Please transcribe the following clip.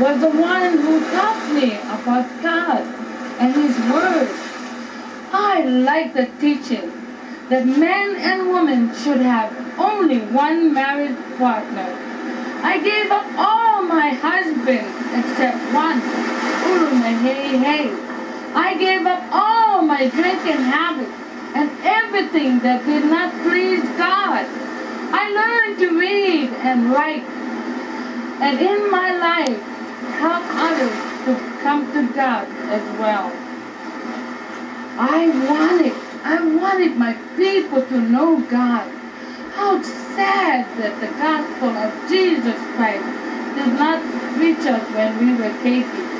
was the one who taught me about God and His Word. I like the teaching that men and women should have only one married partner. I gave up all my husbands except one, Hey. I gave up all my drinking habits and everything that did not please God. I learned to read and write, and in my life, help others to come to God as well. I wanted, I wanted my people to know God. How sad that the gospel of Jesus Christ did not reach us when we were Casey.